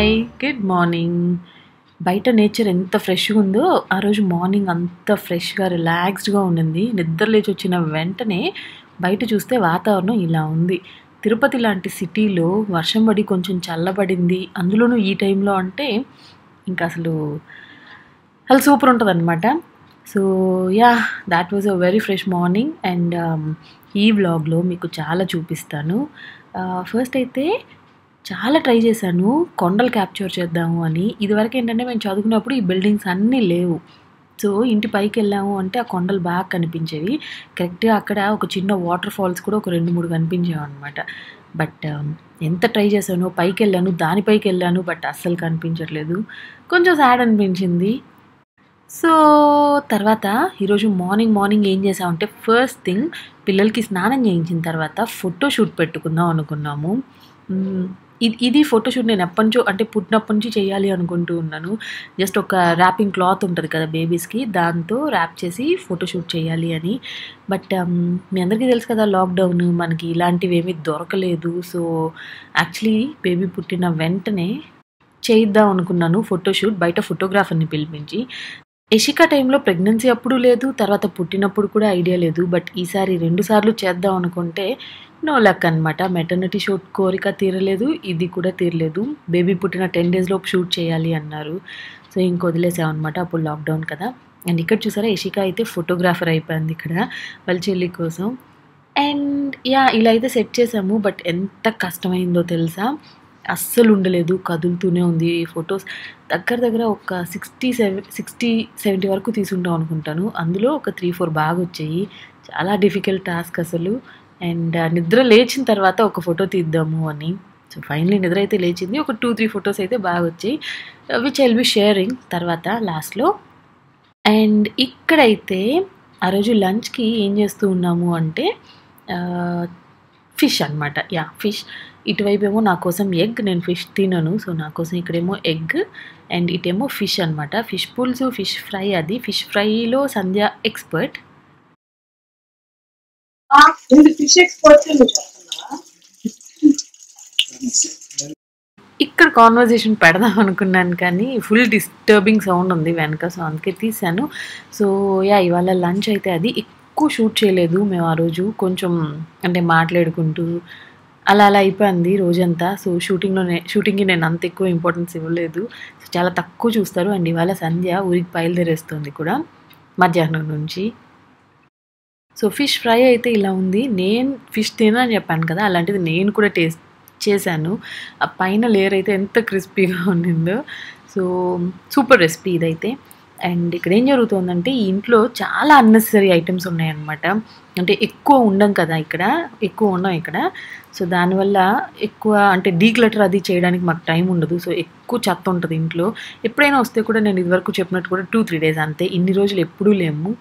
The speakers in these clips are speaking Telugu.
Hi good morning. బయట నేచర్ ఎంత ఫ్రెష్గా ఉందో ఆ రోజు మార్నింగ్ అంత ఫ్రెష్గా రిలాక్స్డ్గా ఉండింది. నిద్ర లేచి వచ్చిన వెంటనే బయట చూస్తే వాతావరణం ఇలా ఉంది. తిరుపతి లాంటి సిటీలో వర్షం పడి కొంచెం చల్లబడింది. అందులోనూ ఈ టైంలో అంటే ఇంకా అసలు అసలు సూపర్ ఉంటుంది అనమాట so yeah that was a very fresh morning and ఈ వ్లాగ్లో మీకు చాలా చూపిస్తాను. Uh, ఫస్ట్ అయితే చాలా ట్రై చేశాను. కొండలు క్యాప్చర్ చేద్దాము అని. ఇదివరకు ఏంటంటే మేము చదువుకున్నప్పుడు ఈ బిల్డింగ్స్ అన్నీ లేవు. సో ఇంటి పైకి వెళ్ళాము అంటే ఆ కొండలు బాగా కనిపించేవి. కరెక్ట్గా అక్కడ ఒక చిన్న వాటర్ ఫాల్స్ కూడా ఒక రెండు మూడు కనిపించేవి అనమాట బట్ ఎంత ట్రై చేశాను పైకి వెళ్ళాను దానిపైకి వెళ్ళాను బట్ అస్సలు కనిపించట్లేదు. కొంచెం సాడ్ అనిపించింది. సో తర్వాత ఈరోజు మార్నింగ్ మార్నింగ్ ఏం చేసామంటే ఫస్ట్ థింగ్ పిల్లలకి స్నానం చేయించిన తర్వాత ఫోటోషూట్ పెట్టుకుందాం అనుకున్నాము. ఇది ఇది ఫోటోషూట్ నేను ఎప్పటి నుంచో అంటే పుట్టినప్పటి నుంచి చేయాలి అనుకుంటూ ఉన్నాను. జస్ట్ ఒక ర్యాపింగ్ క్లాత్ ఉంటుంది కదా బేబీస్కి దాంతో ర్యాప్ చేసి ఫోటోషూట్ చేయాలి అని. బట్ um, మీ అందరికీ తెలుసు కదా లాక్డౌన్ మనకి ఇలాంటివి ఏమీ దొరకలేదు. సో యాక్చువల్లీ బేబీ పుట్టిన వెంటనే చేయిద్దాం అనుకున్నాను ఫోటోషూట్ బయట ఫోటోగ్రాఫర్ని పిలిపించి. ఎషికా టైంలో ప్రెగ్నెన్సీ అప్పుడు లేదు తర్వాత పుట్టినప్పుడు కూడా ఐడియా లేదు. బట్ ఈసారి రెండు సార్లు చేద్దాం అనుకుంటే నో లక్ అనమాట మెటర్నిటీ షూట్ కోరిక తీరలేదు ఇది కూడా తీరలేదు. బేబీ పుట్టిన టెన్ డేస్లోపు షూట్ చేయాలి అన్నారు. సో ఇంక వదిలేసామన్నమాట అప్పుడు లాక్డౌన్ కదా. అండ్ ఇక్కడ చూసారా యషికా అయితే ఫోటోగ్రాఫర్ అయిపోయింది ఇక్కడ వాళ్ళ చెల్లి కోసం. అండ్ యా ఇలా అయితే సెట్ చేసాము బట్ ఎంత కష్టమైందో తెలుసా? అస్సలు ఉండలేదు కదులుతూనే ఉంది ఫొటోస్ దగ్గర దగ్గర ఒక సిక్స్టీ సెవెన్ సిక్స్టీ సెవెంటీ వరకు తీసుంటాం అనుకుంటాను. అందులో ఒక త్రీ ఫోర్ బాగా వచ్చాయి. చాలా డిఫికల్ట్ టాస్క్ అసలు. అండ్ నిద్ర లేచిన తర్వాత ఒక ఫోటో తీద్దాము అని. సో ఫైనలీ నిద్ర అయితే లేచింది. ఒక టూ త్రీ ఫొటోస్ అయితే బాగా వచ్చాయి. విచ్ ఐల్ బి షేరింగ్ తర్వాత లాస్ట్లో అండ్ ఇక్కడైతే ఆ రోజు లంచ్కి ఏం చేస్తూ ఉన్నాము అంటే uh, ఫిష్ అనమాట యా ఫిష్ ఇటువైపు ఏమో నా కోసం ఎగ్ నేను ఫిష్ తినను. సో నా కోసం ఇక్కడేమో ఎగ్ అండ్ ఇటేమో ఫిష్ అనమాట ఫిష్ పులుసు ఫిష్ ఫ్రై అది. ఫిష్ ఫ్రైలో సంధ్య ఎక్స్పర్ట్ ఫిష్ ఇక్కడ కాన్వర్జేషన్ పెడదాం అనుకున్నాను కానీ ఫుల్ డిస్టర్బింగ్ సౌండ్ ఉంది వెనక సో అందుకే తీసాను సో యా ఇవాళ లంచ్ అయితే అది ఎక్కువ షూట్ చేయలేదు మేము ఆ రోజు. కొంచెం అంటే మాట్లాడుకుంటూ అలా అలా అయిపోయింది రోజంతా. సో షూటింగ్లో షూటింగ్కి నేను అంత ఎక్కువ ఇంపార్టెన్స్ ఇవ్వలేదు. సో చాలా తక్కువ చూస్తారు. అండ్ ఇవాళ సంధ్య ఊరికి బయలుదేరేస్తుంది కూడా మధ్యాహ్నం నుంచి. సో ఫిష్ ఫ్రై అయితే ఇలా ఉంది. నేను ఫిష్ తినని చెప్పాను కదా అలాంటిది నేను కూడా టేస్ట్ చేశాను. ఆ పైన లేయర్ అయితే ఎంత క్రిస్పీగా ఉండిందో. సో సూపర్ రెసిపీ ఇదైతే. అండ్ ఇక్కడ ఏం జరుగుతుందంటే ఈ ఇంట్లో చాలా అన్నెసరీ ఐటమ్స్ ఉన్నాయన్నమాట. అంటే ఎక్కువ ఉండం కదా ఇక్కడ ఎక్కువ ఉండం ఇక్కడ. సో దానివల్ల ఎక్కువ అంటే డీక్లటర్ అది చేయడానికి మాకు టైం ఉండదు. సో ఎక్కువ చెత్త ఉంటుంది ఇంట్లో. ఎప్పుడైనా వస్తే కూడా నేను ఇదివరకు చెప్పినట్టు కూడా టూ త్రీ డేస్ అంతే. ఇన్ని రోజులు ఎప్పుడూ లేము.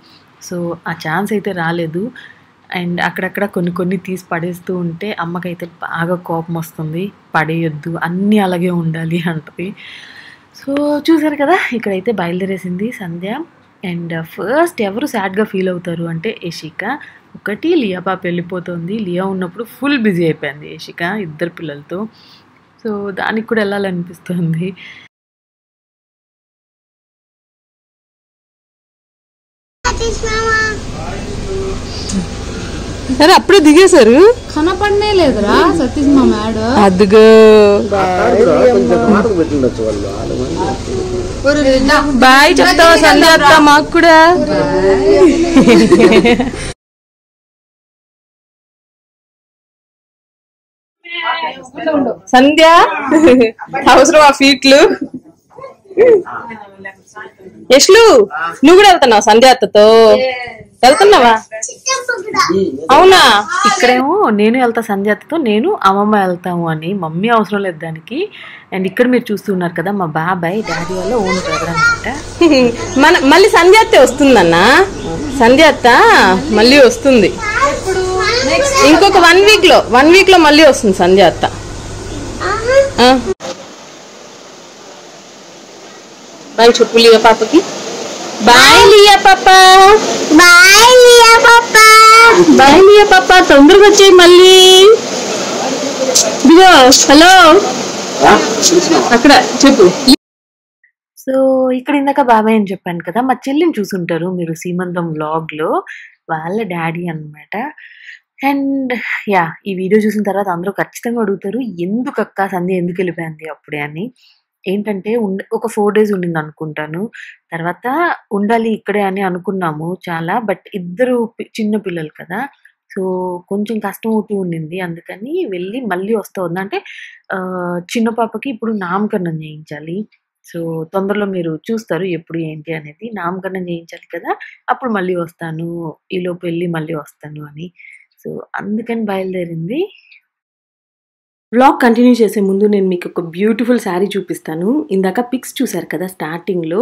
సో ఆ ఛాన్స్ అయితే రాలేదు. అండ్ అక్కడక్కడ కొన్ని కొన్ని తీసి పడేస్తూ ఉంటే అమ్మకైతే బాగా కోపం వస్తుంది. పడేయొద్దు అన్నీ అలాగే ఉండాలి అంటది. సో చూసారు కదా ఇక్కడైతే బయలుదేరేసింది సంధ్య. అండ్ ఫస్ట్ ఎవరు సాడ్గా ఫీల్ అవుతారు అంటే ఏషిక. ఒకటి లియా పాప వెళ్ళిపోతుంది. లియా ఉన్నప్పుడు ఫుల్ బిజీ అయిపోయింది ఏషిక ఇద్దరు పిల్లలతో. సో దానికి కూడా వెళ్ళాలనిపిస్తుంది. సరే అప్పుడే దిగేశారు. కనపడనే లేదురా సతీష్ మా మేడ అదిగో. బాయ్ చెప్తావా సంధ్య అత్త మాకు కూడా? సంధ్య అవసరం ఆ ఫీట్లు? యశ్లు నువ్వు కూడా వెళ్తున్నావు సంధ్య అత్తతో వెళ్తున్నావా? అవునా? ఇక్కడేమో నేను వెళ్తా సంజాతతో నేను అమ్మమ్మ వెళ్తాము అని మమ్మీ అవసరం లేదు దానికి. అండ్ ఇక్కడ మీరు చూస్తున్నారు కదా మా బాబాయ్ డాడీ వల్ల ఓన్ బ్రదర్ అనమాట మన మళ్ళీ సంధ్య అత్తే వస్తుందన్న? సంధ్య అత్త మళ్ళీ వస్తుంది. ఇంకొక వన్ వీక్లో వన్ వీక్లో మళ్ళీ వస్తుంది సంధ్య అత్త ఆ. బాయ్ చెప్పు లియా పాపకి. బాయ్ లియా పాప. బాయ్ లియా పాప. బాయ్ లియా పాప తొందరగా వచ్చేయి మళ్ళీ. ఇదిగో హలో. అక్కడ చెప్పు. సో ఇక్కడ ఇందాక బాబాయ్ అని చెప్పాను కదా మా చెల్లిని చూసుంటారు మీరు సీమంతం వ్లాగ్లో వాళ్ళ డాడీ అన్నమాట. అండ్ యా ఈ వీడియో చూసిన తర్వాత అందరూ ఖచ్చితంగా అడుగుతారు ఎందుకు అక్క సంధ్య ఎందుకు వెళ్ళిపోయింది అప్పుడే అని. ఏంటంటే ఉండ ఒక ఫోర్ డేస్ ఉండింది అనుకుంటాను తర్వాత ఉండాలి ఇక్కడే అని అనుకున్నాము చాలా బట్ ఇద్దరు పి- చిన్న పిల్లలు కదా. సో కొంచెం కష్టం అవుతూ ఉండింది. అందుకని వెళ్ళి మళ్ళీ వస్తూ ఉంది. అంటే చిన్న పాపకి ఇప్పుడు నామకరణం చేయించాలి. సో తొందరలో మీరు చూస్తారు ఎప్పుడు ఏంటి అనేది. నామకరణం చేయించాలి కదా. అప్పుడు మళ్ళీ వస్తాను. ఈలోపు వెళ్ళి మళ్ళీ వస్తాను అని. సో అందుకని బయలుదేరింది. వ్లాగ్ కంటిన్యూ చేసే ముందు నేను మీకు ఒక బ్యూటిఫుల్ శారీ చూపిస్తాను. ఇందాక పిక్స్ చూశారు కదా స్టార్టింగ్లో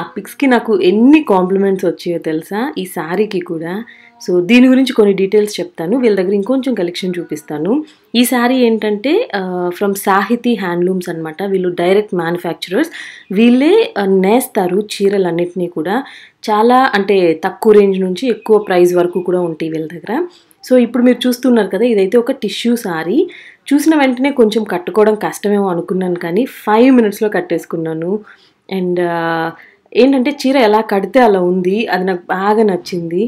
ఆ పిక్స్కి నాకు ఎన్ని కాంప్లిమెంట్స్ వచ్చాయో తెలుసా? ఈ శారీకి కూడా. సో దీని గురించి కొన్ని డీటెయిల్స్ చెప్తాను. వీళ్ళ దగ్గర ఇంకొంచెం కలెక్షన్ చూపిస్తాను. ఈ శారీ ఏంటంటే ఫ్రమ్ సాహితీ హ్యాండ్లూమ్స్ అనమాట వీళ్ళు డైరెక్ట్ మ్యానుఫ్యాక్చరర్స్ వీళ్ళే నేస్తారు చీరలన్నింటినీ కూడా. చాలా అంటే తక్కువ రేంజ్ నుంచి ఎక్కువ ప్రైస్ వరకు కూడా ఉంటాయి వీళ్ళ దగ్గర. సో ఇప్పుడు మీరు చూస్తున్నారు కదా ఇదైతే ఒక టిష్యూ శారీ చూసిన వెంటనే కొంచెం కట్టుకోవడం కష్టమేమో అనుకున్నాను కానీ ఫైవ్ మినిట్స్లో కట్టేసుకున్నాను. అండ్ uh, ఏంటంటే చీర ఎలా కడితే అలా ఉంది అది నాకు బాగా నచ్చింది.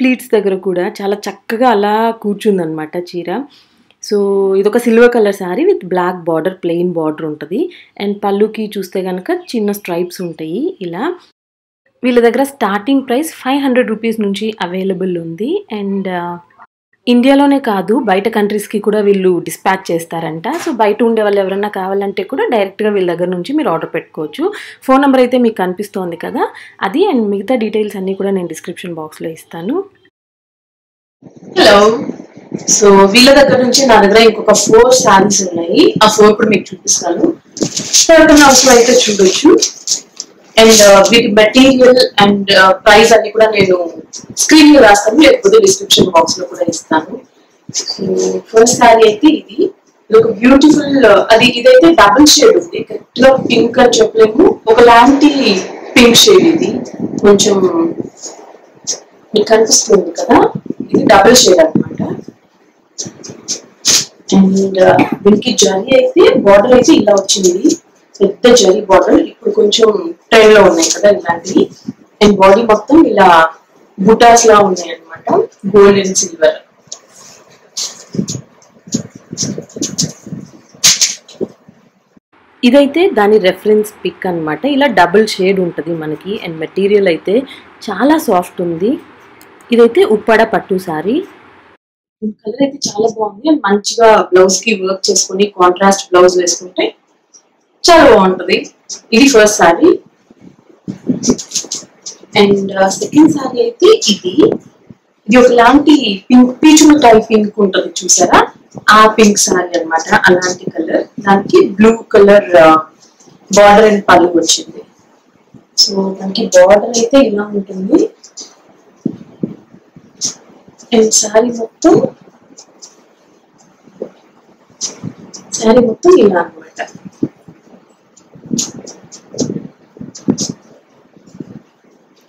ప్లీట్స్ దగ్గర కూడా చాలా చక్కగా అలా కూర్చుందనమాట చీర. సో ఇదొక silver colour saree with black border plain border ఉంటుంది. అండ్ పళ్ళుకి చూస్తే కనుక చిన్న స్ట్రైప్స్ ఉంటాయి ఇలా. వీళ్ళ దగ్గర starting price five hundred rupees నుంచి అవైలబుల్ ఉంది. అండ్ ఇండియాలోనే కాదు బయట కంట్రీస్కి కూడా వీళ్ళు డిస్పాచ్ చేస్తారంట. సో బయట ఉండే వాళ్ళు ఎవరైనా కావాలంటే కూడా డైరెక్ట్గా వీళ్ళ దగ్గర నుంచి మీరు ఆర్డర్ పెట్టుకోవచ్చు. ఫోన్ నెంబర్ అయితే మీకు కనిపిస్తోంది కదా? అది అండ్ మిగతా డీటెయిల్స్ అన్నీ కూడా నేను డిస్క్రిప్షన్ బాక్స్లో ఇస్తాను. హలో సో వీళ్ళ దగ్గర నుంచి నా దగ్గర ఇంకొక ఫోర్ శారీస్ ఉన్నాయి. ఆ ఫోర్ కూడా మీకు చూపిస్తాను. ఎవరికైనా అవసరం అయితే చూడొచ్చు. అండ్ వీటి మెటీరియల్ అండ్ ప్రైస్ అన్ని కూడా నేను స్క్రీన్లో రాస్తాను లేకపోతే డిస్క్రిప్షన్ బాక్స్లో కూడా ఇస్తాను. ఫస్ట్ శారీ అయితే ఇది. ఒక బ్యూటిఫుల్ uh, అది ఇదైతే డబుల్ షేడ్ ఉంది. కరెక్ట్గా పింక్ అని చెప్పలేము. ఒకలాంటి పింక్ షేడ్ ఇది. కొంచెం మీకు కనిపిస్తుంది కదా? ఇది డబుల్ షేడ్ అన్నమాట. అండ్ uh, దీనికి జరీ అయితే బార్డర్ అయితే ఇలా వచ్చింది. పెద్ద జరీ బార్డర్ ఇప్పుడు కొంచెం ట్రైన్లో ఉన్నాయి కదా ఇలాంటివి. అండ్ బాడీ మొత్తం ఇలా బుటాస్ లా ఉన్నాయి అనమాట గోల్డ్ అండ్ సిల్వర్. ఇదైతే దాని రెఫరెన్స్ పిక్ అన్నమాట. ఇలా డబుల్ షేడ్ ఉంటుంది మనకి అండ్ మెటీరియల్ అయితే చాలా సాఫ్ట్ ఉంది. ఇదైతే ఉప్పాడ పట్టు సారీ కలర్ అయితే చాలా బాగుంది. అండ్ మంచిగా బ్లౌజ్కి వర్క్ చేసుకుని కాంట్రాస్ట్ బ్లౌజ్ వేసుకుంటే చాలా బాగుంటది ఇది first saree and second saree అయితే ఇది. ఇది ఒకలాంటి పింక్ పీచు టైప్ పింక్ ఉంటుంది చూసారా? ఆ పింక్ సారీ అన్నమాట అలాంటి కలర్ దానికి బ్లూ కలర్ బార్డర్ అండ్ పళ్ళు వచ్చింది. సో దానికి బార్డర్ అయితే ఇలా ఉంటుంది. అండ్ శారీ మొత్తం శారీ మొత్తం ఇలా అన్నమాట.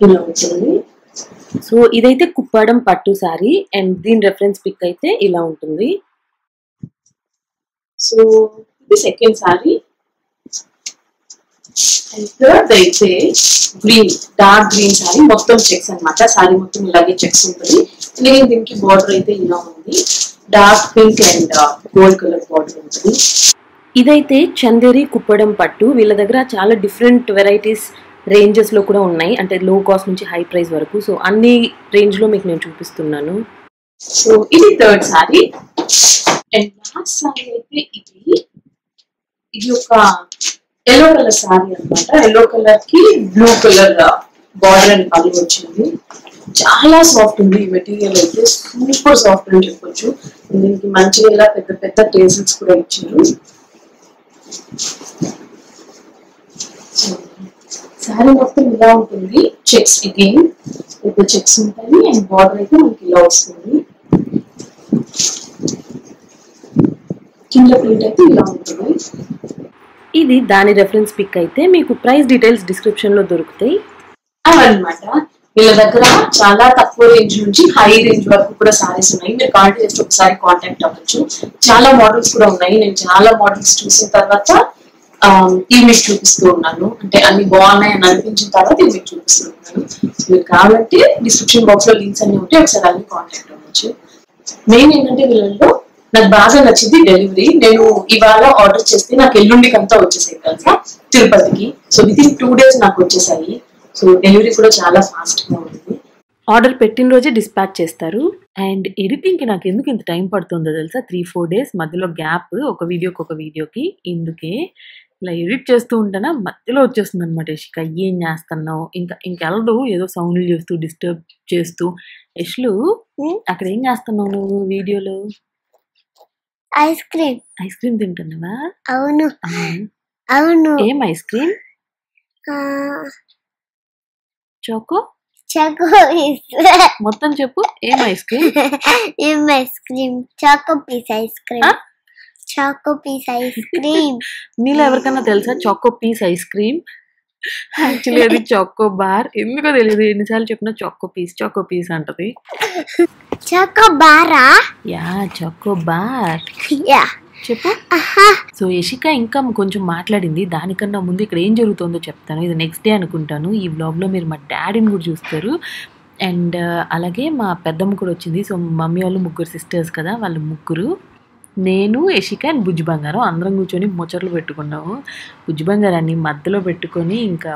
ఇలా ఉంటుంది. సో ఇదైతే కుప్పాడం పట్టు సారీ అండ్ దీని రెఫరెన్స్ పిక్ అయితే ఇలా ఉంటుంది. సో ఇది సెకండ్ సారీ. అండ్ థర్డ్ అయితే గ్రీన్ డార్క్ గ్రీన్ సారీ. మొత్తం చెక్స్ అన్నమాట. సారీ మొత్తం ఇలాగే చెక్స్ ఉంటుంది. నేను దీనికి బార్డర్ అయితే ఇలా ఉంది. Dark pink and gold colour border ఉంటుంది. ఇదైతే చందేరి కుప్పడం పట్టు. వీళ్ళ దగ్గర చాలా డిఫరెంట్ వెరైటీస్ రేంజెస్లో కూడా ఉన్నాయి. అంటే లో కాస్ట్ నుంచి హై ప్రైస్ వరకు. సో అన్ని రేంజ్లో మీకు నేను చూపిస్తున్నాను. సో ఇది third saree and last saree అయితే ఇది. ఇది ఒక ఎల్లో కలర్ సారీ అనమాట ఎల్లో కలర్కి బ్లూ కలర్ బార్డర్ అండ్ పళ్ళు వచ్చింది. చాలా సాఫ్ట్ ఉంది ఈ మెటీరియల్ అయితే. సూపర్ సాఫ్ట్ అని చెప్పొచ్చు. దీనికి మంచిగా ఇలా పెద్ద పెద్ద టేసల్స్ కూడా ఇచ్చారు. సారీ మొత్తం ఇలా ఉంటుంది. చెక్స్ అగైన్ పెద్ద చెక్స్ ఉంటాయి. అండ్ బార్డర్ అయితే మనకి ఇలా వస్తుంది. కింద ప్రింట్ అయితే ఇలా ఉంటుంది. ఇది దాని రెఫరెన్స్ పిక్ అయితే మీకు ప్రైస్ డీటెయిల్స్ డిస్క్రిప్షన్లో దొరుకుతాయి. అవన్నమాట వీళ్ళ దగ్గర చాలా తక్కువ రేంజ్ నుంచి హై రేంజ్ వరకు కూడా సారీస్ ఉన్నాయి. మీరు కాంటాక్ట్ చేస్తే ఒకసారి కాంటాక్ట్ అవ్వచ్చు. చాలా మోడల్స్ కూడా ఉన్నాయి. నేను చాలా మోడల్స్ చూసిన తర్వాత ఇమేజ్ చూపిస్తూ ఉన్నాను. అంటే అన్ని బాగున్నాయి అని అనిపించిన తర్వాత ఇవి చూపిస్తూ ఉన్నాను. మీరు కాబట్టి కావాలంటే డిస్క్రిప్షన్ బాక్స్లో లింక్స్ అన్ని ఉంటే ఒకసారి అన్ని కాంటాక్ట్ అవ్వచ్చు. మెయిన్ ఏంటంటే వీళ్ళలో నాకు బాగా నచ్చింది డెలివరీ నేను ఇవాళ ఆర్డర్ చేస్తే నాకు ఎల్లుండికి అంతా వచ్చేసాయి తెలుసా? తిరుపతికి. So with in two days నాకు వచ్చేసాయి. సో డెలివరీ కూడా చాలా ఫాస్ట్గా ఉంది ఆర్డర్ పెట్టిన రోజే డిస్పాచ్ చేస్తారు. అండ్ ఎడిటింగ్కి నాకు ఎందుకు ఇంత టైం పడుతుందో తెలుసా? త్రీ ఫోర్ డేస్ మధ్యలో గ్యాప్ ఒక వీడియోకి ఒక వీడియోకి ఇందుకే ఇలా ఎడిట్ చేస్తూ ఉంటానా? మధ్యలో వచ్చేస్తుంది అనమాట ఇషిక ఏం చేస్తున్నావు? ఇంకా ఇంకెళ్ళదు ఏదో సౌండ్లు చేస్తూ డిస్టర్బ్ చేస్తూ యష్లు అక్కడ ఏం చేస్తున్నావు నువ్వు వీడియోలో? ఐస్ క్రీమ్ ఐస్ క్రీమ్ తింటున్నావా? అవును. అవును? ఏం ఐస్ క్రీమ్ చోకో చాకో మొత్తం చెప్పు. ఏం ఐస్ క్రీమ్ ఏం ice cream choco piece ice cream? Choco piece ice cream మీలో ఎవరికైనా తెలుసా? Choco piece ice cream actually అది చాకో బార్ ఎందుకో తెలియదు ఎన్నిసార్లు చెప్పినా చాకో పీస్ చాకో పీస్ అంటది. చాకో బారా యా చాకో బార్ యా చెప్పు. సో యషిక ఇంకా కొంచెం మాట్లాడింది. దానికన్నా ముందు ఇక్కడ ఏం జరుగుతుందో చెప్తాను. ఇది నెక్స్ట్ డే అనుకుంటాను. ఈ వ్లాగ్లో మీరు మా డాడీని కూడా చూస్తారు. అండ్ అలాగే మా పెద్దమ్మ కూడా వచ్చింది. సో మమ్మీ వాళ్ళు ముగ్గురు సిస్టర్స్ కదా వాళ్ళు ముగ్గురు. నేను యషిక అండ్ బుజ్జి బంగారం అందరం కూర్చొని ముచ్చట్లు పెట్టుకున్నాము. బుజ్జి బంగారాన్ని మధ్యలో పెట్టుకొని ఇంకా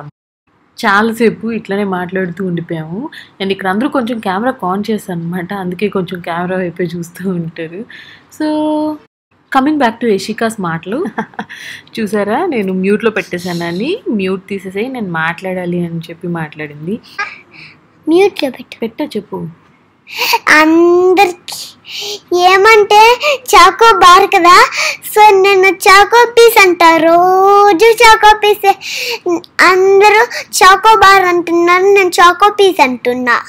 చాలాసేపు ఇట్లనే మాట్లాడుతూ ఉండిపోయాము. అండ్ ఇక్కడ అందరూ కొంచెం కెమెరా కాన్ చేస్తాను అనమాట అందుకే కొంచెం కెమెరా వైపే చూస్తూ ఉంటారు. So coming back to Yashika's మాటలు చూసారా? నేను మ్యూట్లో పెట్టేశానని. మ్యూట్ తీసేసి నేను మాట్లాడాలి అని చెప్పి మాట్లాడింది. మ్యూట్లో పెట్టు. పెట్టా చెప్పు. అందరికి. ఏమంటే చాకో బార్ కదా? సో నేను చాకో పీస్ అంటా. రోజు చాకో పీస్. అందరూ చాకో బార్ అంటున్నారు నేను చాకో పీస్ అంటున్నా.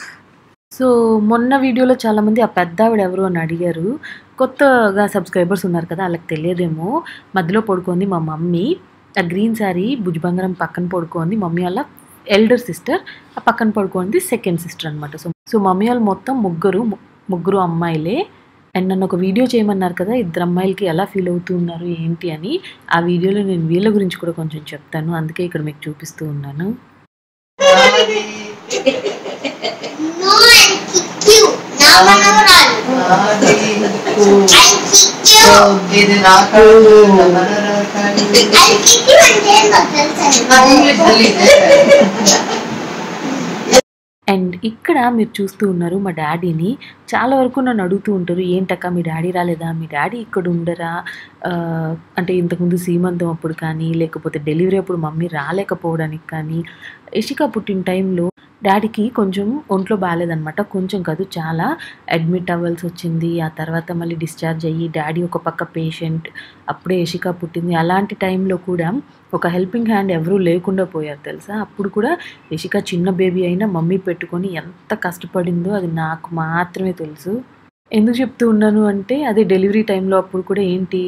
సో మొన్న వీడియోలో చాలామంది ఆ పెద్ద ఆవిడ ఎవరు అని అడిగారు. కొత్తగా సబ్స్క్రైబర్స్ ఉన్నారు కదా వాళ్ళకి తెలియదేమో. మధ్యలో పడుకుంది మా మమ్మీ. ఆ గ్రీన్ శారీ భుజబంగారం పక్కన పడుకుంది. మమ్మీ వాళ్ళ ఎల్డర్ సిస్టర్ ఆ పక్కన పడుకుంది సెకండ్ సిస్టర్ అనమాట సో సో మమ్మీ వాళ్ళు మొత్తం ముగ్గురు ముగ్గురు అమ్మాయిలే. అండ్ నన్ను ఒక వీడియో చేయమన్నారు కదా ఇద్దరు అమ్మాయిలకి ఎలా ఫీల్ అవుతున్నారు ఏంటి అని. ఆ వీడియోలో నేను వీళ్ళ గురించి కూడా కొంచెం చెప్తాను. అందుకే ఇక్కడ మీకు చూపిస్తూ ఉన్నాను. No, kick you. అండ్ ఇక్కడ మీరు చూస్తూ ఉన్నారు మా డాడీని. చాలా వరకు నన్ను అడుగుతూ ఉంటారు ఏంటక్క మీ డాడీ రాలేదా? మీ డాడీ ఇక్కడ ఉండరా? అంటే ఇంతకుముందు సీమంతం అప్పుడు కానీ లేకపోతే డెలివరీ అప్పుడు మమ్మీ రాలేకపోవడానికి కానీ ఇషిక పుట్టిన టైంలో డాడీకి కొంచెం ఒంట్లో బాగాలేదనమాట కొంచెం కాదు చాలా అడ్మిట్ అవ్వాల్సి వచ్చింది. ఆ తర్వాత మళ్ళీ డిశ్చార్జ్ అయ్యి డాడీ ఒక పక్క పేషెంట్ అప్పుడే యషిక పుట్టింది. అలాంటి టైంలో కూడా ఒక హెల్పింగ్ హ్యాండ్ ఎవరూ లేకుండా పోయారు తెలుసా? అప్పుడు కూడా యషిక చిన్న బేబీ అయినా మమ్మీ పెట్టుకొని ఎంత కష్టపడిందో అది నాకు మాత్రమే తెలుసు. ఎందుకు చెప్తూ ఉన్నాను అంటే అదే డెలివరీ టైంలో అప్పుడు కూడా ఏంటి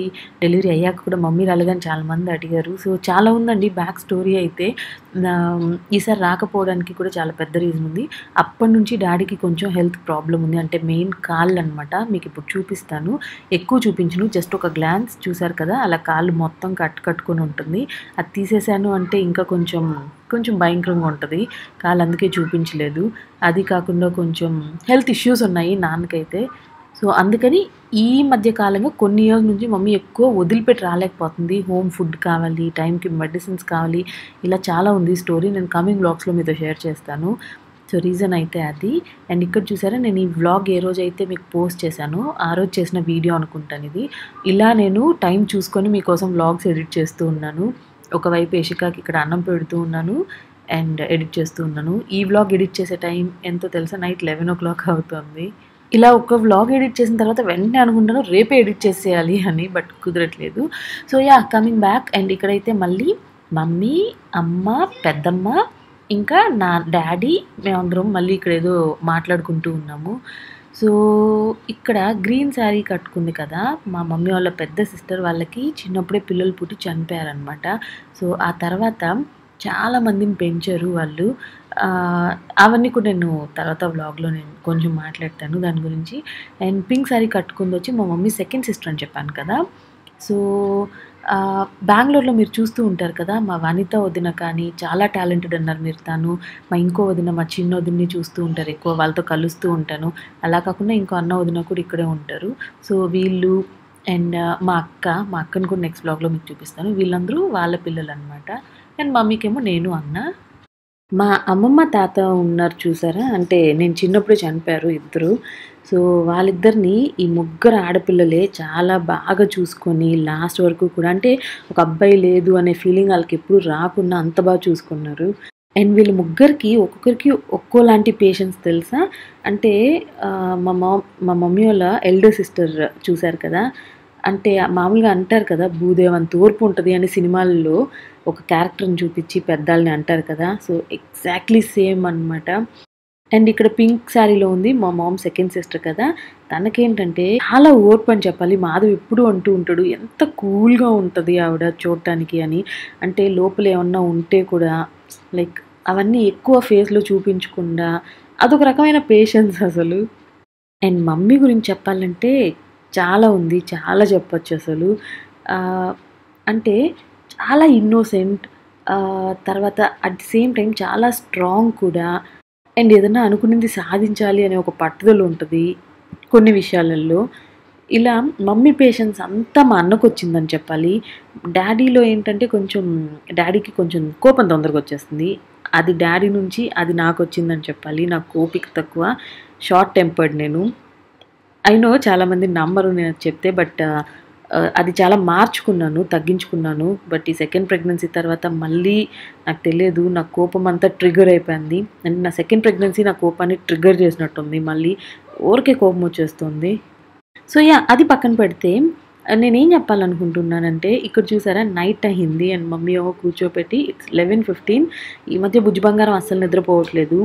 డెలివరీ అయ్యాక కూడా మమ్మీ రాలేదని చాలామంది అడిగారు. సో చాలా ఉందండి బ్యాక్ స్టోరీ అయితే. ఈసారి రాకపోవడానికి కూడా చాలా పెద్ద రీజన్ ఉంది. అప్పటి నుంచి డాడీకి కొంచెం హెల్త్ ప్రాబ్లం ఉంది. అంటే మెయిన్ కాళ్ళు అనమాట మీకు ఇప్పుడు చూపిస్తాను. ఎక్కువ చూపించను జస్ట్ ఒక గ్లాన్స్ చూసారు కదా అలా కాళ్ళు మొత్తం కట్ కట్టుకొని ఉంటుంది. అది తీసేసాను అంటే ఇంకా కొంచెం కొంచెం భయంకరంగా ఉంటుంది. కాళ్ళు అందుకే చూపించలేదు. అది కాకుండా కొంచెం హెల్త్ ఇష్యూస్ ఉన్నాయి నాన్నకైతే. సో అందుకని ఈ మధ్య కాలంగా కొన్ని ఇయర్స్ నుంచి మమ్మీ ఎక్కువ వదిలిపెట్టి రాలేకపోతుంది. హోమ్ ఫుడ్ కావాలి టైంకి మెడిసిన్స్ కావాలి ఇలా చాలా ఉంది స్టోరీ. నేను కమింగ్ బ్లాగ్స్లో మీతో షేర్ చేస్తాను. సో రీజన్ అయితే అది. అండ్ ఇక్కడ చూసారా నేను ఈ వ్లాగ్ ఏ రోజు అయితే మీకు పోస్ట్ చేశానో ఆ రోజు చేసిన వీడియో అనుకుంటాను ఇది. ఇలా నేను టైం చూసుకొని మీకోసం వ్లాగ్స్ ఎడిట్ చేస్తూ ఉన్నాను. ఒకవైపు ఏషికాకి ఇక్కడ అన్నం పెడుతూ ఉన్నాను అండ్ ఎడిట్ చేస్తూ ఉన్నాను. ఈ వ్లాగ్ ఎడిట్ చేసే టైం ఎంతో తెలుసా? నైట్ లెవెన్ ఓ క్లాక్ అవుతుంది. ఇలా ఒక వ్లాగ్ ఎడిట్ చేసిన తర్వాత వెంటనే అనుకుంటాను రేపే ఎడిట్ చేసేయాలి అని బట్ కుదరట్లేదు. So yeah coming back and ఇక్కడైతే మళ్ళీ మమ్మీ అమ్మ పెద్దమ్మ ఇంకా నా డాడీ మేమందరం మళ్ళీ ఇక్కడ ఏదో మాట్లాడుకుంటూ ఉన్నాము. సో ఇక్కడ గ్రీన్ శారీ కట్టుకుంది కదా మా మమ్మీ వాళ్ళ పెద్ద సిస్టర్ వాళ్ళకి చిన్నప్పుడే పిల్లలు పుట్టి చనిపోయారనమాట సో ఆ తర్వాత చాలామందిని పెంచారు వాళ్ళు. అవన్నీ కూడా నేను తర్వాత వ్లాగ్లో నేను కొంచెం మాట్లాడతాను దాని గురించి అండ్ పింక్ శారీ కట్టుకుంది వచ్చి మా మమ్మీ సెకండ్ సిస్టర్ అని చెప్పాను కదా సో బెంగళూరులో మీరు చూస్తూ ఉంటారు కదా! మా వనిత వదిన కానీ చాలా టాలెంటెడ్ అన్నారు మీరు తను. మా ఇంకో వదిన మా చిన్న వదిన్ని చూస్తూ ఉంటారు ఎక్కువ. వాళ్ళతో కలుస్తూ ఉంటాను. అలా కాకుండా ఇంకో అన్న, వదిన కూడా ఇక్కడే ఉంటారు. సో, వీళ్ళు అండ్ మా అక్క, మా అక్కను కూడా నెక్స్ట్ బ్లాగ్లో మీకు చూపిస్తాను. వీళ్ళందరూ వాళ్ళ పిల్లలు అనమాట అండ్ మమ్మీకేమో నేను, అన్న. మా అమ్మమ్మ, తాత ఉన్నారు చూసారా? అంటే నేను చిన్నప్పుడే చనిపోయారు ఇద్దరు. సో, వాళ్ళిద్దరిని ఈ ముగ్గురు ఆడపిల్లలే చాలా బాగా చూసుకొని లాస్ట్ వరకు కూడా అంటే ఒక అబ్బాయి లేదు అనే ఫీలింగ్ వాళ్ళకి ఎప్పుడు రాకుండా అంత బాగా చూసుకున్నారు. అండ్ వీళ్ళు ముగ్గురికి ఒక్కొక్కరికి ఒక్కోలాంటి పేషెన్స్ తెలుసా? అంటే మా మామ్ మా మమ్మీ వాళ్ళ ఎల్డర్ సిస్టర్ చూశారు కదా! అంటే మామూలుగా అంటారు కదా! భూదేవంత తోర్పు ఉంటుంది అని సినిమాల్లో ఒక క్యారెక్టర్‌ని చూపించి పెద్దాలని అంటారు కదా! సో, ఎగ్జాక్ట్‌లీ సేమ్ అనమాట. అండ్ ఇక్కడ పింక్ శారీలో ఉంది మా మామ్ సెకండ్ సిస్టర్ కదా! తనకేంటంటే చాలా ఓర్పు అని చెప్పాలి. మాధవ్ ఎప్పుడు అంటూ ఉంటాడు. ఎంత కూల్‌గా ఉంటుంది ఆవిడ చూడటానికి అని. అంటే లోపల ఏమన్నా ఉంటే కూడా లైక్ అవన్నీ ఎక్కువ ఫేస్‌లో చూపించకుండా అదొక రకమైన పేషెన్స్ అసలు. అండ్ మమ్మీ గురించి చెప్పాలంటే చాలా ఉంది. చాలా చెప్పొచ్చు అసలు. అంటే చాలా ఇన్నోసెంట్ తర్వాత అట్ ది సేమ్ టైం చాలా స్ట్రాంగ్ కూడా. అండ్ ఏదన్నా అనుకున్నది సాధించాలి అనే ఒక పట్టుదల ఉంటుంది కొన్ని విషయాలలో. ఇలా మమ్మీ పేషెన్స్ అంతా మా అన్నకు వచ్చిందని చెప్పాలి. డాడీలో ఏంటంటే కొంచెం డాడీకి కొంచెం కోపం తొందరగా వచ్చేస్తుంది. అది డాడీ నుంచి అది నాకు వచ్చిందని చెప్పాలి. నాకు ఓపిక తక్కువ. షార్ట్ టెంపర్డ్ నేను. అయినో చాలామంది నమ్మరు నేను చెప్తే. బట్ అది చాలా మార్చుకున్నాను. తగ్గించుకున్నాను. బట్ ఈ సెకండ్ ప్రెగ్నెన్సీ తర్వాత మళ్ళీ నాకు తెలియదు. నా కోపం అంతా ట్రిగర్ అయిపోయింది. అంటే నా సెకండ్ ప్రెగ్నెన్సీ నా కోపాన్ని ట్రిగ్గర్ చేసినట్టుంది మళ్ళీ. ఊరికే కోపం వచ్చేస్తుంది. సో, యా అది పక్కన పెడితే నేనేం చెప్పాలనుకుంటున్నానంటే ఇక్కడ చూసారా నైట్ అయింది అండ్ మమ్మీ ఏమో కూర్చోపెట్టి ఇట్స్ 11:15 ఈ మధ్య బుజ్జి బంగారం అస్సలు నిద్రపోవట్లేదు.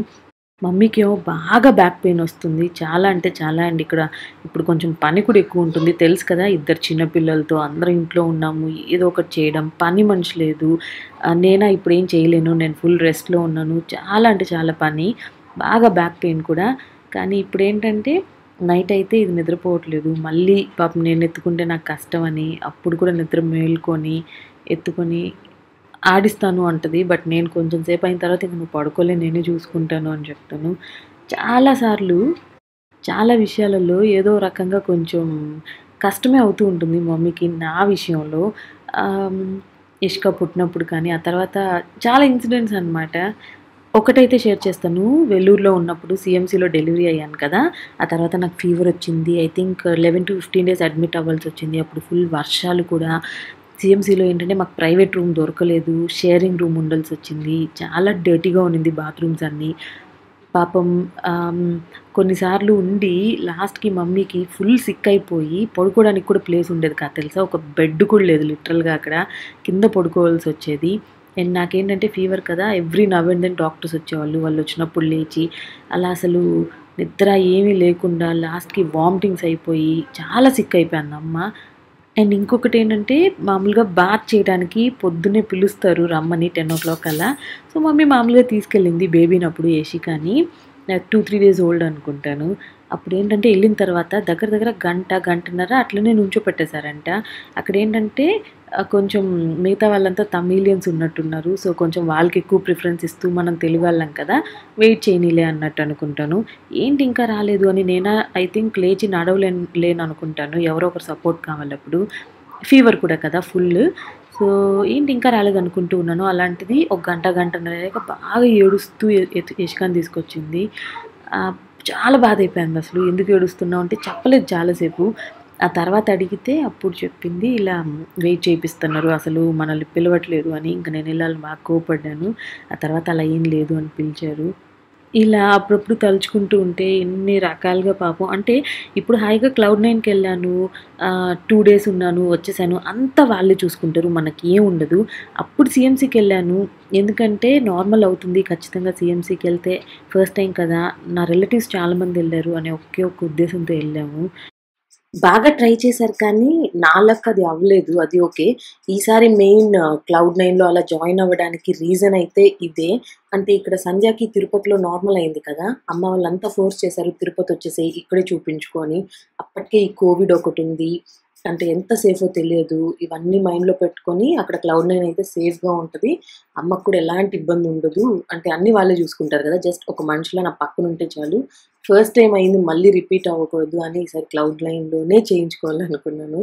మమ్మీకేమో బాగా బ్యాక్ పెయిన్ వస్తుంది. చాలా అంటే చాలా అండి ఇక్కడ ఇప్పుడు కొంచెం పని కూడా ఎక్కువ ఉంటుంది. తెలుసు కదా! ఇద్దరు చిన్నపిల్లలతో అందరూ ఇంట్లో ఉన్నాము. ఏదో ఒకటి చేయడం. పని మనిషి లేదు. నేనా ఇప్పుడు ఏం చేయలేను. నేను ఫుల్ రెస్ట్‌లో ఉన్నాను. చాలా అంటే చాలా పని. బాగా బ్యాక్ పెయిన్ కూడా. కానీ ఇప్పుడేంటంటే నైట్ అయితే ఇది నిద్రపోవట్లేదు. మళ్ళీ పాపం నేను ఎత్తుకుంటే నాకు కష్టమని అప్పుడు కూడా నిద్ర మేలుకొని ఎత్తుకొని ఆడిస్తాను అంటది. బట్ నేను కొంచెం సేపు అయిన తర్వాత ఇంక నువ్వు పడుకోలే నేనే చూసుకుంటాను అని చెప్తాను. చాలా సార్లు చాలా విషయాలలో ఏదో రకంగా కొంచెం కష్టమే అవుతూ ఉంటుంది మమ్మీకి నా విషయంలో. ఇష్క పుట్టినప్పుడు కానీ ఆ తర్వాత చాలా ఇన్సిడెంట్స్ అనమాట. ఒకటైతే షేర్ చేస్తాను. వెల్లూరులో ఉన్నప్పుడు సీఎంసీలో డెలివరీ అయ్యాను కదా! ఆ తర్వాత నాకు ఫీవర్ వచ్చింది. ఐ థింక్ 11-15 డేస్ అడ్మిట్ అవ్వాల్సి వచ్చింది అప్పుడు ఫుల్ వర్షాలు కూడా. సీఎంసీలో ఏంటంటే మాకు ప్రైవేట్ రూమ్ దొరకలేదు. షేరింగ్ రూమ్ ఉండాల్సి వచ్చింది చాలా డర్టీగా ఉన్నింది బాత్రూమ్స్ అన్నీ. పాపం కొన్నిసార్లు ఉండి లాస్ట్‌కి మమ్మీకి ఫుల్ సిక్ అయిపోయి పడుకోవడానికి కూడా ప్లేస్ ఉండేది కాదు తెలుసా! ఒక బెడ్ కూడా లేదు లిటరల్‌గా అక్కడ. కింద పడుకోవాల్సొచ్చేది. అండ్ నాకేంటంటే ఫీవర్ కదా! Every now and then doctors వచ్చేవాళ్ళు. వాళ్ళు వచ్చినప్పుడు లేచి అలా అసలు నిద్ర ఏమీ లేకుండా లాస్ట్‌కి వామిటింగ్స్ అయిపోయి చాలా సిక్ అయిపోయింది అమ్మ. అండ్ ఇంకొకటి ఏంటంటే మామూలుగా బాత్ చేయడానికి పొద్దున్నే పిలుస్తారు రమ్మని 10:00 అలా. సో, మమ్మీ మామూలుగా తీసుకెళ్ళింది బేబీని అప్పుడు కానీ నాకు 2, 3 డేస్ ఓల్డ్ అనుకుంటాను. అప్పుడు ఏంటంటే వెళ్ళిన తర్వాత దగ్గర దగ్గర గంట, గంటన్నర అట్లనే నుంచోపెట్టేశారంట అక్కడేంటంటే ఏంటంటే కొంచెం మిగతా వాళ్ళంతా తమిలియన్స్ ఉన్నట్టున్నారు. సో, కొంచెం వాళ్ళకి ఎక్కువ ప్రిఫరెన్స్ ఇస్తూ మనం తెలుగోళ్ళం కదా! వెయిట్ చేయనీలే అన్నట్టు అనుకుంటాను. ఏంటి ఇంకా రాలేదు అని నేను ఐ థింక్ లేచి నడవలేను లేననుకుంటాను. ఎవరో ఒకరు సపోర్ట్ కావాలప్పుడు. ఫీవర్ కూడా కదా ఫుల్. సో, ఏంటి ఇంకా రాలేదనుకుంటూ ఉన్నాను. అలాంటిది ఒక గంట, గంటన్నర బాగా ఏడుస్తూ యశ్కాన్ తీసుకొచ్చింది చాలా బాధ అయిపోయింది అసలు ఎందుకు ఏడుస్తున్నావు అంటే చెప్పలేదు చాలాసేపు ఆ తర్వాత అడిగితే అప్పుడు చెప్పింది ఇలా వెయిట్ చేపిస్తున్నారు. అసలు మనల్ని పిలవట్లేదు అని. ఇంకా నేను ఇలా బాగా కోపడ్డాను ఆ తర్వాత అలా ఏం లేదు అని పిలిచారు. ఇలా అప్పుడప్పుడు తలుచుకుంటూ ఉంటే ఎన్ని రకాలుగా పాపం అంటే ఇప్పుడు హాయిగా క్లౌడ్ నైన్కి వెళ్ళాను టూ డేస్ ఉన్నాను. వచ్చేసాను. అంతా వాళ్ళే చూసుకుంటారు. మనకి ఏం ఉండదు. అప్పుడు సీఎంసీకెళ్ళాను. ఎందుకంటే నార్మల్ అవుతుంది. ఖచ్చితంగా సీఎంసీకెళ్తే ఫస్ట్ టైం కదా! నా రిలేటివ్స్ చాలామంది వెళ్ళారు అనే ఒకే ఒక్క ఉద్దేశంతో వెళ్ళాము బాగా ట్రై చేశారు కానీ నాలకు అది అవ్వలేదు. అది ఓకే. ఈసారి మెయిన్ క్లౌడ్ నైన్‌లో అలా జాయిన్ అవ్వడానికి రీజన్ అయితే ఇదే. అంటే ఇక్కడ సంధ్యాకి తిరుపతిలో నార్మల్ అయింది కదా! అమ్మ వాళ్ళంతా ఫోర్స్ చేశారు తిరుపతి వచ్చేసి ఇక్కడే చూపించుకొని అప్పటికే ఈ కోవిడ్ ఒకటి ఉంది అంటే ఎంత సేఫో తెలియదు. ఇవన్నీ మైండ్లో పెట్టుకొని అక్కడ క్లౌడ్ నైన్ అయితే సేఫ్గా ఉంటుంది. అమ్మకు కూడా ఎలాంటి ఇబ్బంది ఉండదు. అంటే అన్ని వాళ్ళే చూసుకుంటారు కదా. జస్ట్ ఒక మనిషిలో నా పక్కన ఉంటే చాలు. ఫస్ట్ టైం అయింది మళ్ళీ రిపీట్ అవ్వకూడదు అని ఈసారి క్లౌడ్ లైన్లోనే చేయించుకోవాలనుకున్నాను.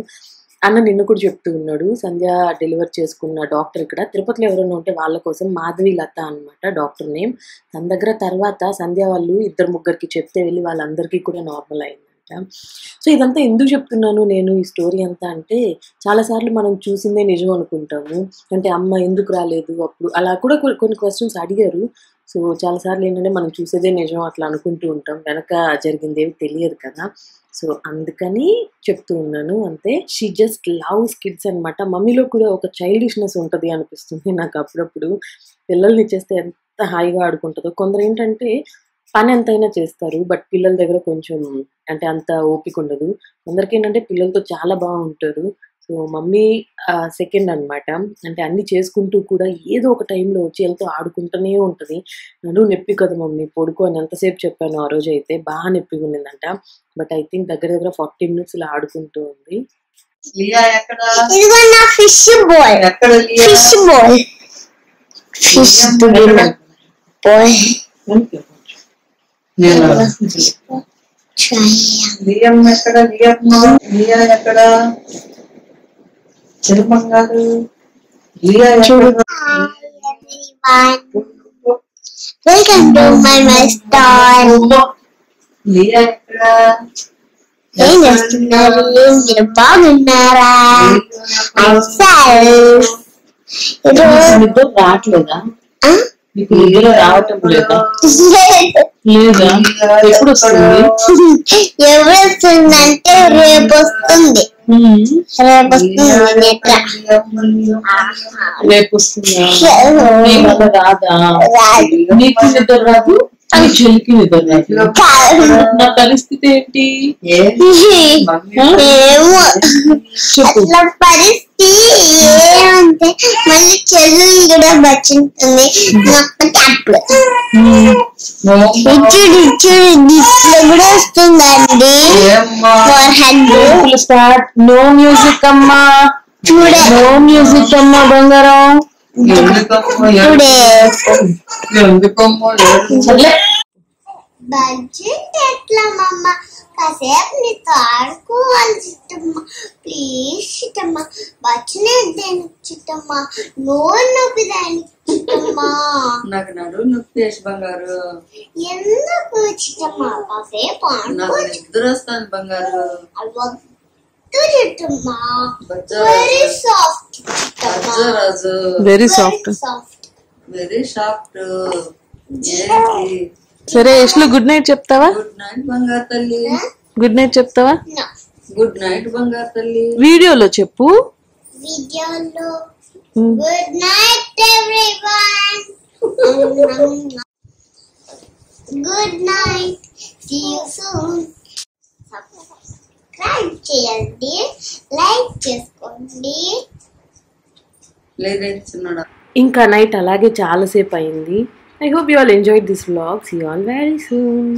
అన్న నిన్ను కూడా చెప్తూ ఉన్నాడు. సంధ్య డెలివర్ చేసుకున్న డాక్టర్ ఇక్కడ. తిరుపతిలో ఎవరైనా ఉంటే వాళ్ళ కోసం మాధవి లత అనమాట డాక్టర్ నేమ్. తన దగ్గర తర్వాత సంధ్య వాళ్ళు ఇద్దరు ముగ్గురికి చెప్తే వెళ్ళి వాళ్ళందరికీ కూడా నార్మల్ అనమాట సో ఇదంతా ఎందుకు చెప్తున్నాను నేను ఈ స్టోరీ అంతా అంటే చాలాసార్లు మనం చూసిందే నిజం అనుకుంటాము. అంటే అమ్మ ఎందుకు రాలేదు అప్పుడు అలా కూడా కొన్ని క్వశ్చన్స్ అడిగారు. సో చాలాసార్లు ఏంటంటే మనం చూసేదే నిజం అట్లా అనుకుంటూ ఉంటాం. వెనక జరిగింది ఏమి తెలియదు కదా. సో అందుకని చెప్తూ ఉన్నాను. అంతే షీ జస్ట్ లవ్స్ కిడ్స్ అనమాట మమ్మీలో కూడా ఒక చైల్డిష్నెస్ ఉంటుంది అనిపిస్తుంది నాకు అప్పుడప్పుడు. పిల్లల్ని చేస్తే ఎంత హాయిగా ఆడుకుంటుందో. కొందరు ఏంటంటే పని ఎంతైనా చేస్తారు. బట్ పిల్లల దగ్గర కొంచెం అంటే అంత ఓపిక ఉండదు. కొందరికి ఏంటంటే పిల్లలతో చాలా బాగుంటారు సో మమ్మీ సెకండ్ అన్నమాట. అంటే అన్ని చేసుకుంటూ కూడా ఏదో ఒక టైంలో వచ్చి వెళ్తూ ఆడుకుంటూనే ఉంటుంది. నడు నొప్పి కదా మమ్మీ పడుకో అని ఎంతసేపు చెప్పాను ఆ రోజు అయితే. బాగా నొప్పిగా ఉన్నదంట బట్ ఐ థింక్ దగ్గర దగ్గర ఫార్టీ మినిట్స్ ఇలా ఆడుకుంటూ ఉంది. లియా ఎక్కడ? ఇదిగో నా ఫిష్ బాయ్ ఎక్కడ? Liya fish boy fish boy Liam ఎక్కడ? లియమ్మ లియా ఎక్కడ? లియా ఎక్కడ? Welcome to my my star Liya ఎక్కడ? ఏం చేస్తున్నారు? మీరు బాగున్నారా? నిద్ర రావట్లేదా? నిద్ర రావటం లేదా? లేదా? ఎప్పుడు వస్తుంది ఎవరు రేపు వస్తుంది రేపు వస్తుంది రేపు రాదు. నీకు నిద్ర రాదు? నీ చెల్లికి పరిస్థితి ఏంటి? చెప్పు. పరిస్థితి ఏమంటే మళ్ళీ చెల్లెలు కూడా బచ్చుంటుంది మొక్కటి అప్పుడు ఇచ్చుడు ఇచ్చుడు ఇట్లా కూడా వస్తుందండి. ఏమ్మా? Four hundred start. No music అమ్మా. చూడే. నో మ్యూజిక్ అమ్మా బంగారం. బడ్జెట్ ఎట్లా మమ్మ కాసేపు నీతో ఆడుకోవాలి చిట్టమ్మ. ప్లీజ్ చిట్టమ్మ బచ్చనేద్దాను చిట్టమ్మ? నోరు నొప్పి దానికి చిట్టమ్మ. నాకు నడువు నొప్పి బంగారు. ఎందుకు చిట్టమ్మ? కాసేపు ఆడుకో. నిద్ర వస్తాను బంగారు. వద్దు చిట్టమ్మ. వెరీ సాఫ్ట్ చిట్టమ్మ బజ్జా రాజు very soft soft very soft సరే యశ్లు గుడ్ నైట్ చెప్తావా? గుడ్ నైట్ బంగారు తల్లి. గుడ్ నైట్ చెప్తావా? గుడ్ నైట్ బంగారు తల్లి. వీడియోలో చెప్పు. వీడియోలో. Good night everyone good night see you soon subscribe చేయండి లైక్ చేసుకోండి. లేదా ఇంకా నైట్ అలాగే చాలాసేపు అయింది. I hope you all enjoy this vlogs you all very soon